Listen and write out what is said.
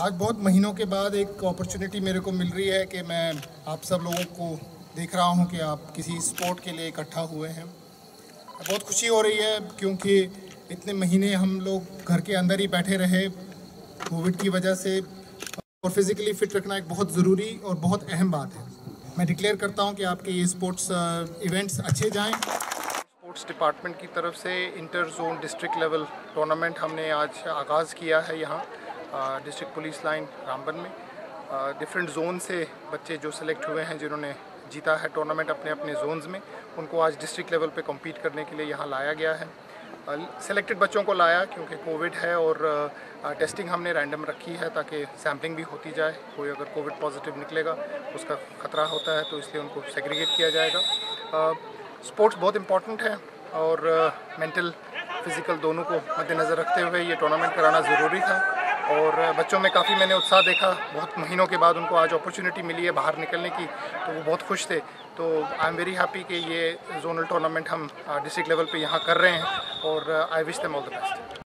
आज बहुत महीनों के बाद एक अपॉर्चुनिटी मेरे को मिल रही है कि मैं आप सब लोगों को देख रहा हूँ कि आप किसी स्पोर्ट के लिए इकट्ठा हुए हैं। बहुत खुशी हो रही है क्योंकि इतने महीने हम लोग घर के अंदर ही बैठे रहे कोविड की वजह से। और फिज़िकली फ़िट रखना एक बहुत ज़रूरी और बहुत अहम बात है। मैं डिक्लेयर करता हूँ कि आपके ये स्पोर्ट्स इवेंट्स अच्छे जाएँ। स्पोर्ट्स डिपार्टमेंट की तरफ़ से inter zone district level tournament हमने आज आगाज़ किया है यहाँ। डिस्ट्रिक्ट पुलिस लाइन रामबन में। डिफरेंट जोन से बच्चे जो सेलेक्ट हुए हैं, जिन्होंने जीता है टूर्नामेंट अपने अपने जोन्स में, उनको आज डिस्ट्रिक्ट लेवल पे कम्पीट करने के लिए यहाँ लाया गया है। सेलेक्टेड बच्चों को लाया, क्योंकि कोविड है और टेस्टिंग हमने रैंडम रखी है ताकि सैम्पलिंग भी होती जाए। कोई अगर कोविड पॉजिटिव निकलेगा, उसका ख़तरा होता है तो इसलिए उनको सेग्रीगेट किया जाएगा। स्पोर्ट्स बहुत इंपॉर्टेंट है और मेंटल फ़िज़िकल दोनों को मद्देनज़र रखते हुए ये टूर्नामेंट कराना ज़रूरी था। और बच्चों में काफ़ी मैंने उत्साह देखा। बहुत महीनों के बाद उनको आज अपॉर्चुनिटी मिली है बाहर निकलने की तो वो बहुत खुश थे। तो आई एम वेरी हैप्पी कि ये जोनल टूर्नामेंट हम डिस्ट्रिक्ट लेवल पे यहाँ कर रहे हैं और I wish them all the best